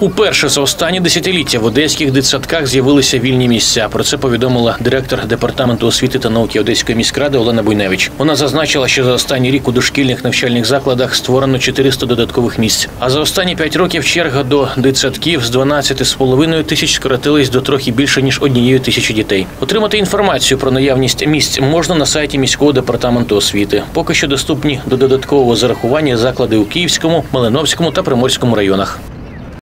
Уперше за останні десятиліття в одеських дитсадках з'явилися вільні місця. Про це повідомила директор департаменту освіти та науки Одеської міськради Олена Буйневич. Вона зазначила, що за останній рік у дошкільних навчальних закладах створено 400 додаткових місць. А за останні 5 років черга до дитсадків з 12,5 тисяч скоротилась до трохи більше ніж однієї тисячі дітей. Отримати інформацію про наявність місць можна на сайті міського департаменту освіти. Поки що доступні до додаткового зарахування заклади у Київському, Малиновському та Приморському районах.